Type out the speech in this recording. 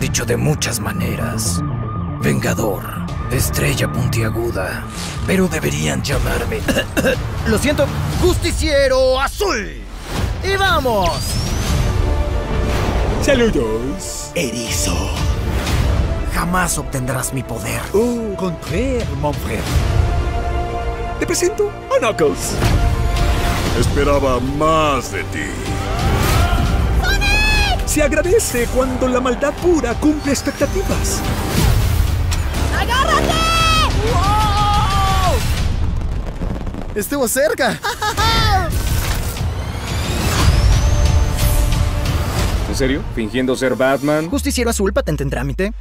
han dicho de muchas maneras. Vengador, estrella puntiaguda. Pero deberían llamarme... Lo siento, justiciero azul. ¡Y vamos! Saludos. Erizo. Jamás obtendrás mi poder. Oh, contraire, mon frère. Te presento a Knuckles. Esperaba más de ti. Se agradece cuando la maldad pura cumple expectativas. ¡Estuvo cerca! ¿En serio? ¿Fingiendo ser Batman? Justiciero azul, patente en trámite.